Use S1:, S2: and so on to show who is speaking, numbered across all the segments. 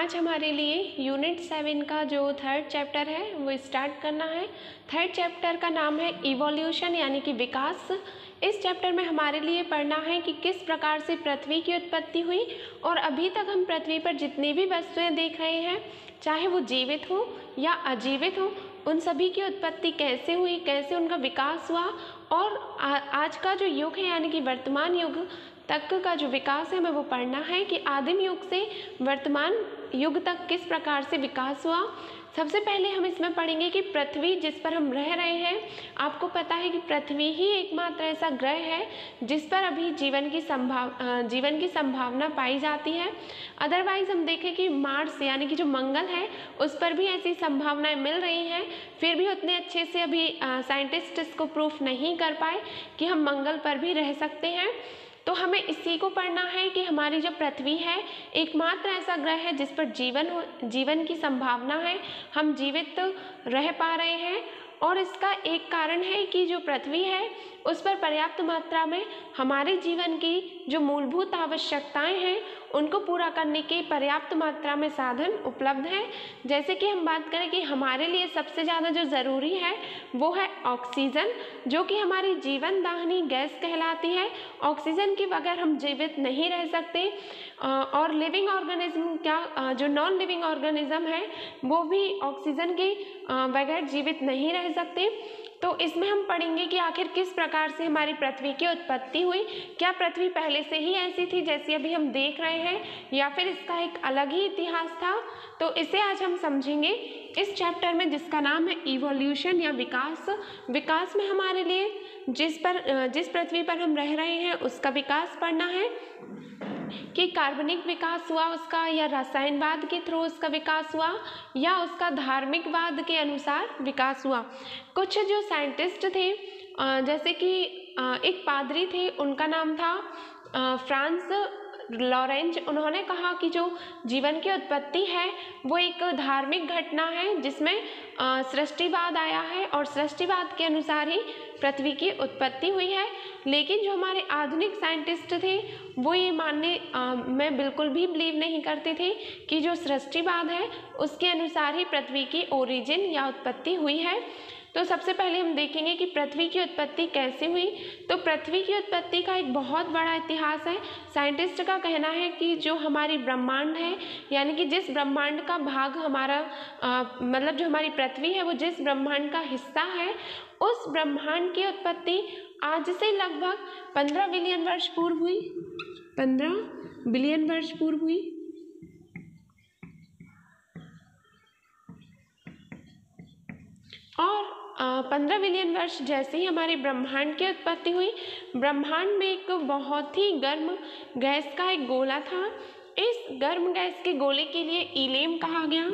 S1: आज हमारे लिए यूनिट सेवन का जो थर्ड चैप्टर है वो स्टार्ट करना है। थर्ड चैप्टर का नाम है इवोल्यूशन यानी कि विकास। इस चैप्टर में हमारे लिए पढ़ना है कि किस प्रकार से पृथ्वी की उत्पत्ति हुई और अभी तक हम पृथ्वी पर जितनी भी वस्तुएँ देख रहे हैं चाहे वो जीवित हो या अजीवित हो उन सभी की उत्पत्ति कैसे हुई कैसे उनका विकास हुआ और आ, आज का जो युग है यानी कि वर्तमान युग तक का जो विकास है हमें वो पढ़ना है कि आदिम युग से वर्तमान युग तक किस प्रकार से विकास हुआ? सबसे पहले हम इसमें पढ़ेंगे कि पृथ्वी जिस पर हम रह रहे हैं, आपको पता है कि पृथ्वी ही एकमात्र ऐसा ग्रह है जिस पर अभी जीवन की संभाव जीवन की संभावना पाई जाती है। अदरवाइज़ हम देखें कि मार्स यानी कि जो मंगल है, उस पर भी ऐसी संभावनाएँ मिल रही हैं। फिर भी उतने अच्छे से अभी साइंटिस्ट इसको प्रूफ नहीं कर पाए कि हम मंगल पर भी रह सकते हैं। तो हमें इसी को पढ़ना है कि हमारी जो पृथ्वी है, एकमात्र ऐसा ग्रह है जिस पर जीवन हो, जीवन की संभावना है। हम जीवित रह पा रहे हैं और इसका एक कारण है कि जो पृथ्वी है उस पर पर्याप्त मात्रा में हमारे जीवन की जो मूलभूत आवश्यकताएँ हैं, उनको पूरा करने के पर्याप्त मात्रा में साधन उपलब्ध हैं। जैसे कि हम बात करें कि हमारे लिए सबसे ज़्यादा जो ज़रूरी है, वो है ऑक्सीजन, जो कि हमारी जीवन दाहनी गैस कहलाती है। ऑक्सीजन के बगैर हम जीवित नहीं रह सकते। और लिविंग ऑर्गेनिज्म क्या जो नॉन लिविंग ऑर्गेनिज्म है, वो भी ऑक्सीजन के बगैर जीवित नहीं रह सकते। तो इसमें हम पढ़ेंगे कि आखिर किस प्रकार से हमारी पृथ्वी की उत्पत्ति हुई। क्या पृथ्वी पहले से ही ऐसी थी जैसी अभी हम देख रहे हैं, या फिर इसका एक अलग ही इतिहास था? तो इसे आज हम समझेंगे इस चैप्टर में, जिसका नाम है इवोल्यूशन या विकास। विकास में हमारे लिए जिस पर, जिस पृथ्वी पर हम रह रहे हैं, उसका विकास पढ़ना है। कि कार्बनिक विकास हुआ, उसका या रसायनवाद के थ्रू उसका विकास हुआ, या उसका धार्मिकवाद के अनुसार विकास हुआ। कुछ जो साइंटिस्ट थे जैसे कि एक पादरी थे, उनका नाम था फ्रांस लॉरेंज। उन्होंने कहा कि जो जीवन की उत्पत्ति है, वो एक धार्मिक घटना है, जिसमें सृष्टिवाद आया है और सृष्टिवाद के अनुसार ही पृथ्वी की उत्पत्ति हुई है। लेकिन जो हमारे आधुनिक साइंटिस्ट थे, वो ये मानने में बिल्कुल भी बिलीव नहीं करते थे कि जो सृष्टिवाद है, उसके अनुसार ही पृथ्वी की ओरिजिन या उत्पत्ति हुई है। तो सबसे पहले हम देखेंगे कि पृथ्वी की उत्पत्ति कैसे हुई। तो पृथ्वी की उत्पत्ति का एक बहुत बड़ा इतिहास है। साइंटिस्ट का कहना है कि जो हमारी ब्रह्मांड है यानी कि जिस ब्रह्मांड का भाग हमारा आ, मतलब जो हमारी पृथ्वी है वो जिस ब्रह्मांड का हिस्सा है उस ब्रह्मांड की उत्पत्ति आज से लगभग पंद्रह बिलियन वर्ष पूर्व हुई। पंद्रह बिलियन वर्ष पूर्व हुई और पंद्रह बिलियन वर्ष जैसे ही हमारे ब्रह्मांड की उत्पत्ति हुई, ब्रह्मांड में एक बहुत ही गर्म गैस का एक गोला था। इस गर्म गैस के गोले के लिए इलेम कहा गया।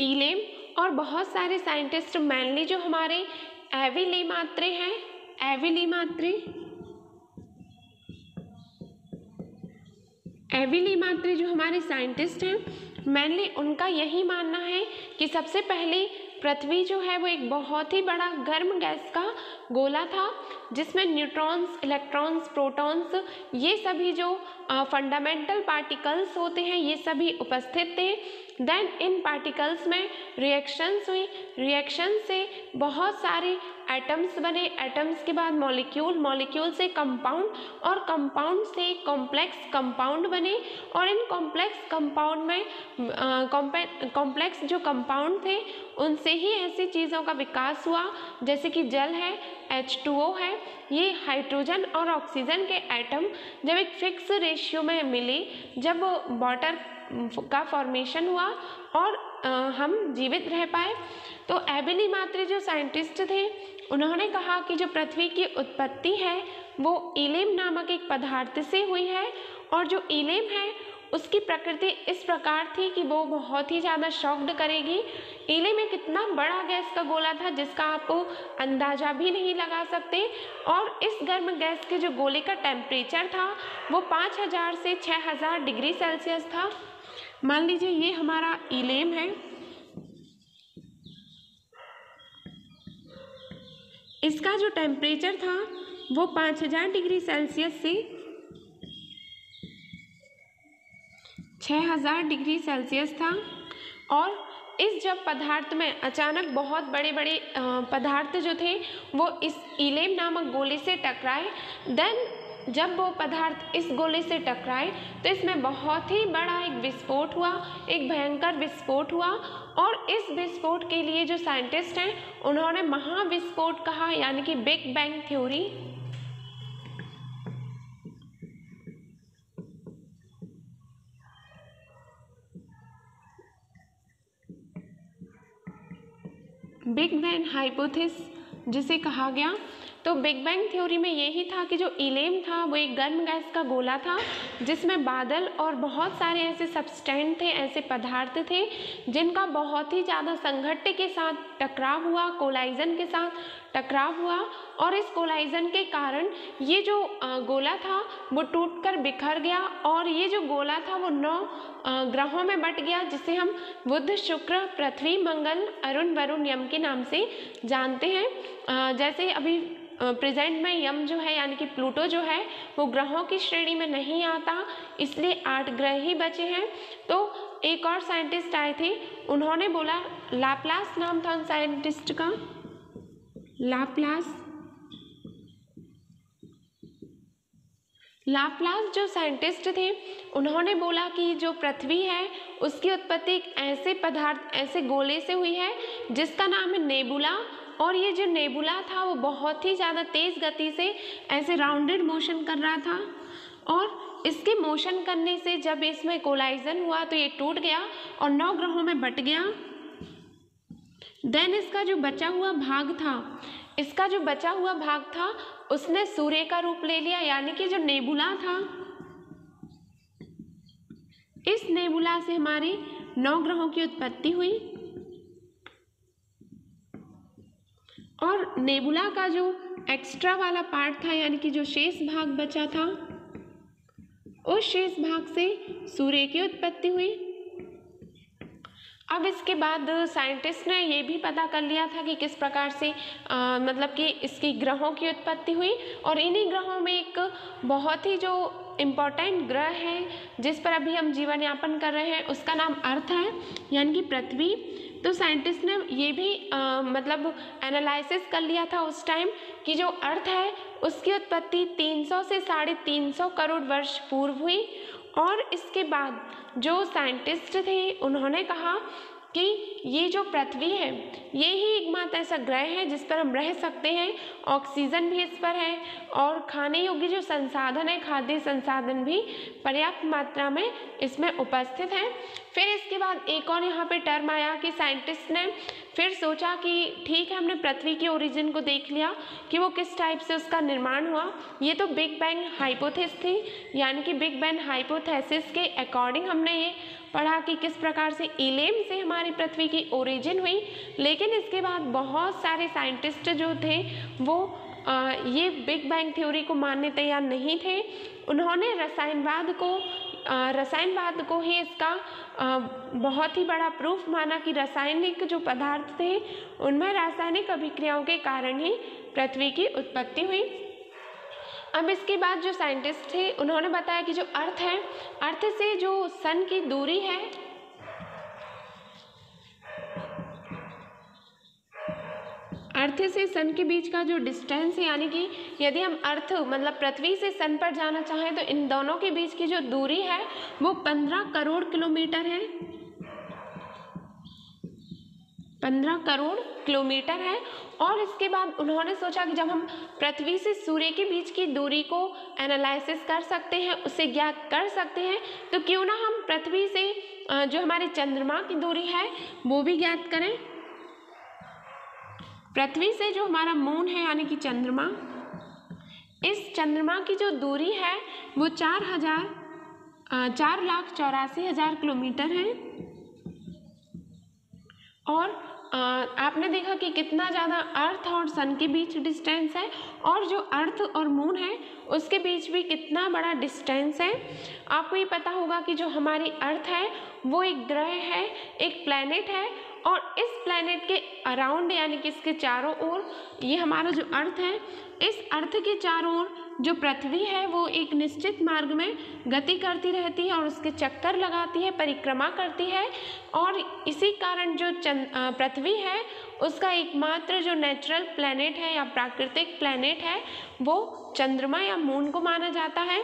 S1: इलेम और बहुत सारे साइंटिस्ट मैनली जो हमारे एविली मात्रे हैं एविली मात्रे एविली मात्रे जो हमारे साइंटिस्ट हैं मेनली उनका यही मानना है कि सबसे पहले पृथ्वी जो है वो एक बहुत ही बड़ा गर्म गैस का गोला था, जिसमें न्यूट्रॉन्स इलेक्ट्रॉन्स प्रोटॉन्स ये सभी जो फंडामेंटल पार्टिकल्स होते हैं, ये सभी उपस्थित थे। देन इन पार्टिकल्स में रिएक्शंस हुई। रिएक्शन से बहुत सारे एटम्स बने एटम्स के बाद मॉलिक्यूल मॉलिक्यूल से कंपाउंड और कंपाउंड से कॉम्प्लेक्स कंपाउंड बने और इन कॉम्प्लेक्स कंपाउंड में कॉम्प्लेक्स जो कंपाउंड थे उनसे ही ऐसी चीज़ों का विकास हुआ जैसे कि जल है एच है ये हाइड्रोजन और ऑक्सीजन के एटम जब एक फिक्स रेशियो में मिले जब वाटर का फॉर्मेशन हुआ और आ, हम जीवित रह पाए तो एबिली मात्रे जो साइंटिस्ट थे उन्होंने कहा कि जो पृथ्वी की उत्पत्ति है, वो इलेम नामक एक पदार्थ से हुई है और जो इलेम है, उसकी प्रकृति इस प्रकार थी कि वो बहुत ही ज़्यादा शॉक्ड करेगी। इले में कितना बड़ा गैस का गोला था जिसका आप अंदाज़ा भी नहीं लगा सकते और इस गर्म गैस के जो गोले का टेम्परेचर था, वो पाँच हज़ार से छः हज़ार डिग्री सेल्सियस था। मान लीजिए ये हमारा इलेम है। इसका जो टेम्परेचर था, वो 5000 डिग्री सेल्सियस से 6000 डिग्री सेल्सियस था। और इस जब पदार्थ में अचानक बहुत बड़े बड़े पदार्थ जो थे, वो इस इलेम नामक गोले से टकराए देन जब वो पदार्थ इस गोले से टकराए तो इसमें बहुत ही बड़ा एक विस्फोट हुआ, एक भयंकर विस्फोट हुआ और इस विस्फोट के लिए जो साइंटिस्ट हैं, उन्होंने महाविस्फोट कहा, यानी कि big bang theory. Big bang hypothesis जिसे कहा गया। तो बिग बैंग थ्योरी में यही था कि जो इलेम था, वो एक गर्म गैस का गोला था, जिसमें बादल और बहुत सारे ऐसे सब्सटेंट थे, ऐसे पदार्थ थे, जिनका बहुत ही ज़्यादा संघट्य के साथ, टकराव हुआ कोलाइजन के साथ टकराव हुआ और इस कोलाइजन के कारण ये जो गोला था वो टूटकर बिखर गया और ये जो गोला था वो नौ ग्रहों में बट गया, जिसे हम बुध, शुक्र, पृथ्वी, मंगल, अरुण, वरुण, यम के नाम से जानते हैं। जैसे अभी प्रेजेंट में यम जो है, यानी कि प्लूटो जो है, वो ग्रहों की श्रेणी में नहीं आता, इसलिए आठ ग्रह ही बचे हैं। तो एक और साइंटिस्ट आए थे, उन्होंने बोला लाप्लास नाम था उन साइंटिस्ट का। लाप्लास? लाप्लास जो साइंटिस्ट थे, उन्होंने बोला कि जो पृथ्वी है, उसकी उत्पत्ति एक ऐसे पदार्थ, ऐसे गोले से हुई है, जिसका नाम है नेबुला। और ये जो नेबुला था, वो बहुत ही ज़्यादा तेज़ गति से ऐसे राउंडेड मोशन कर रहा था। और इसके मोशन करने से जब इसमें कोलाइजन हुआ तो ये टूट गया और नौ ग्रहों में बट गया। देन इसका जो बचा हुआ भाग था, इसका जो बचा हुआ भाग था, उसने सूर्य का रूप ले लिया, यानी कि जो नेबुला था। इस नेबुला से हमारी नौ ग्रहों की उत्पत्ति हुई। और नेबुला का जो एक्स्ट्रा वाला पार्ट था, यानी कि जो शेष भाग बचा था, उस शेष भाग से सूर्य की उत्पत्ति हुई। अब इसके बाद साइंटिस्ट ने ये भी पता कर लिया था कि किस प्रकार से आ, मतलब कि इसकी ग्रहों की उत्पत्ति हुई और इन्हीं ग्रहों में एक बहुत ही जो इम्पोर्टेंट ग्रह है जिस पर अभी हम जीवन यापन कर रहे हैं उसका नाम अर्थ है यानी कि पृथ्वी। तो साइंटिस्ट ने ये भी आ, मतलब एनालिसिस कर लिया था उस टाइम कि जो अर्थ है उसकी उत्पत्ति 300 से साढ़े तीन करोड़ वर्ष पूर्व हुई और इसके बाद जो साइंटिस्ट थे, उन्होंने कहा कि ये जो पृथ्वी है, ये ही एकमात्र ऐसा ग्रह है जिस पर हम रह सकते हैं, ऑक्सीजन भी इस पर है और खाने योग्य जो संसाधन है, खाद्य संसाधन भी पर्याप्त मात्रा में इसमें उपस्थित हैं। फिर इसके बाद एक और यहाँ पे टर्म आया कि साइंटिस्ट ने फिर सोचा कि ठीक है, हमने पृथ्वी के ओरिजिन को देख लिया कि वो किस टाइप से उसका निर्माण हुआ। ये तो बिग बैंग हाइपोथेस थी, यानी कि बिग बैंग हाइपोथेसिस के अकॉर्डिंग हमने ये पढ़ा कि किस प्रकार से इलेम से हमारी पृथ्वी की ओरिजिन हुई। लेकिन इसके बाद बहुत सारे साइंटिस्ट जो थे, वो ये बिग बैंग थ्योरी को मानने तैयार नहीं थे। उन्होंने रसायनवाद को रसायनवाद को ही इसका बहुत ही बड़ा प्रूफ माना कि रासायनिक जो पदार्थ थे, उनमें रासायनिक अभिक्रियाओं के कारण ही पृथ्वी की उत्पत्ति हुई। अब इसके बाद जो साइंटिस्ट थे, उन्होंने बताया कि जो अर्थ है, अर्थ से जो सन की दूरी है अर्थ से सन के बीच का जो डिस्टेंस है, यानी कि यदि हम अर्थ मतलब पृथ्वी से सन पर जाना चाहें तो इन दोनों के बीच की जो दूरी है, वो पंद्रह करोड़ किलोमीटर है। पंद्रह करोड़ किलोमीटर है। और इसके बाद उन्होंने सोचा कि जब हम पृथ्वी से सूर्य के बीच की दूरी को एनालिसिस कर सकते हैं, उसे ज्ञात कर सकते हैं तो क्यों ना हम पृथ्वी से जो हमारे चंद्रमा की दूरी है, वो भी ज्ञात करें। पृथ्वी से जो हमारा मून है, यानी कि चंद्रमा, इस चंद्रमा की जो दूरी है, वो चार हज़ार चार लाख चौरासी हज़ार किलोमीटर है। और आपने देखा कि कितना ज़्यादा अर्थ और सन के बीच डिस्टेंस है, और जो अर्थ और मून है, उसके बीच भी कितना बड़ा डिस्टेंस है। आपको ये पता होगा कि जो हमारी अर्थ है, वो एक ग्रह है, एक प्लैनेट है और इस प्लैनेट के अराउंड यानी कि इसके चारों ओर, ये हमारा जो अर्थ है इस अर्थ के चारों ओर जो पृथ्वी है वो एक निश्चित मार्ग में गति करती रहती है और उसके चक्कर लगाती है परिक्रमा करती है और इसी कारण जो चंद पृथ्वी है उसका एकमात्र जो नेचुरल प्लैनेट है या प्राकृतिक प्लैनेट है वो चंद्रमा या मून को माना जाता है।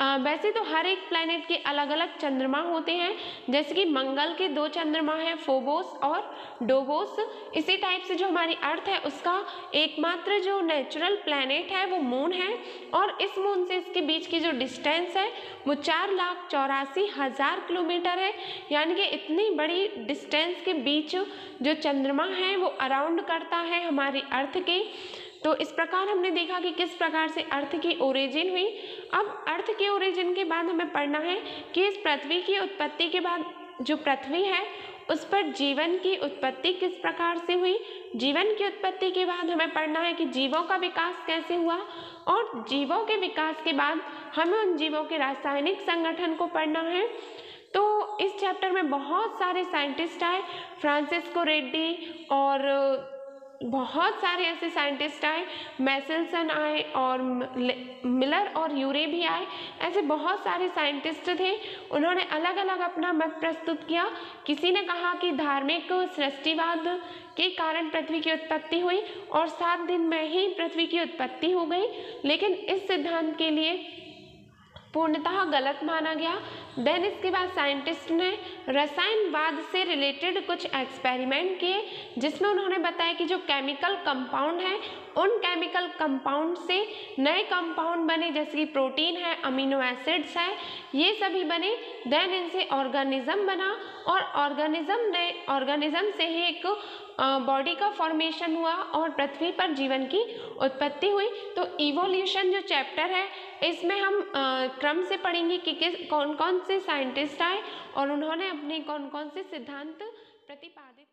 S1: आ, वैसे तो हर एक प्लैनेट के अलग अलग चंद्रमा होते हैं जैसे कि मंगल के दो चंद्रमा हैं फोबोस और डोबोस इसी टाइप से जो हमारी अर्थ है उसका एकमात्र जो नेचुरल प्लैनेट है, वो मून है, और इस मून से इसके बीच की जो डिस्टेंस है, वो चार लाख चौरासी हज़ार किलोमीटर है। यानी कि इतनी बड़ी डिस्टेंस के बीच जो चंद्रमा है, वो अराउंड करता है हमारी अर्थ के। तो इस प्रकार हमने देखा कि किस प्रकार से अर्थ की ओरिजिन हुई। अब अर्थ के ओरिजिन के बाद हमें पढ़ना है कि इस पृथ्वी की उत्पत्ति के बाद जो पृथ्वी है उस पर जीवन की उत्पत्ति किस प्रकार से हुई? जीवन की उत्पत्ति के बाद हमें पढ़ना है कि जीवों का विकास कैसे हुआ और जीवों के विकास के बाद हमें उन जीवों के रासायनिक संगठन को पढ़ना है। तो इस चैप्टर में बहुत सारे साइंटिस्ट आए फ्रांसिस्को रेड्डी और बहुत सारे ऐसे साइंटिस्ट आए मैसेल्सन आए, और मिलर और यूरे भी आए। ऐसे बहुत सारे साइंटिस्ट थे, उन्होंने अलग अलग अपना मत प्रस्तुत किया। किसी ने कहा कि धार्मिक सृष्टिवाद के कारण पृथ्वी की उत्पत्ति हुई, और सात दिन में ही पृथ्वी की उत्पत्ति हो गई। लेकिन इस सिद्धांत के लिए पूर्णतः गलत माना गया। देन इसके बाद साइंटिस्ट ने रसायनवाद से रिलेटेड कुछ एक्सपेरिमेंट किए, जिसमें उन्होंने बताया कि जो केमिकल कंपाउंड है, उन केमिकल कंपाउंड से नए कंपाउंड बने, जैसे कि प्रोटीन है अमीनो एसिड्स है, ये सभी बने देन इनसे ऑर्गेनिज्म बना और ऑर्गेनिज्म ने ऑर्गेनिज्म से ही एक बॉडी का फॉर्मेशन हुआ और पृथ्वी पर जीवन की उत्पत्ति हुई। तो इवोल्यूशन जो चैप्टर है, इसमें हम क्रम से पढ़ेंगे कि किस कौन कौन से साइंटिस्ट आए और उन्होंने अपने कौन कौन से सिद्धांत प्रतिपादित